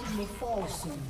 Plating will fall soon.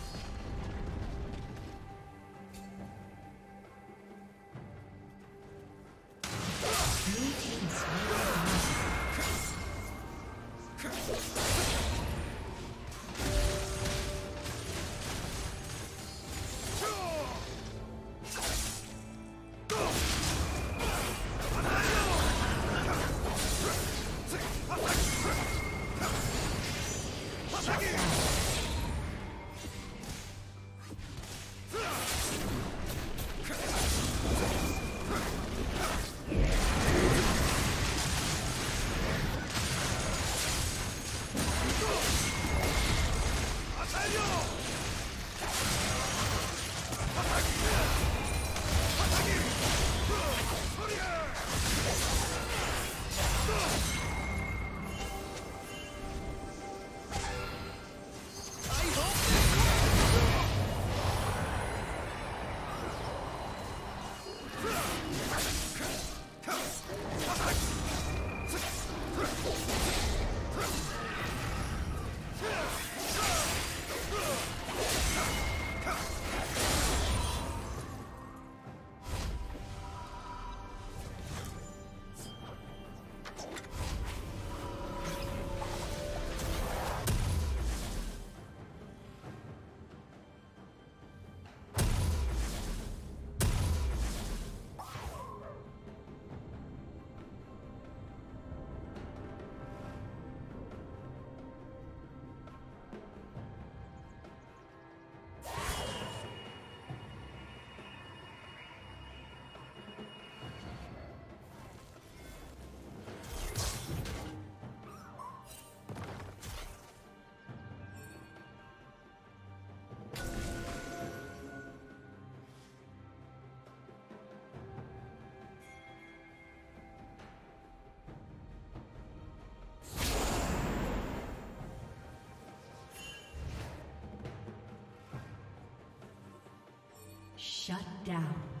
Shut down.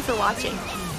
You for watching.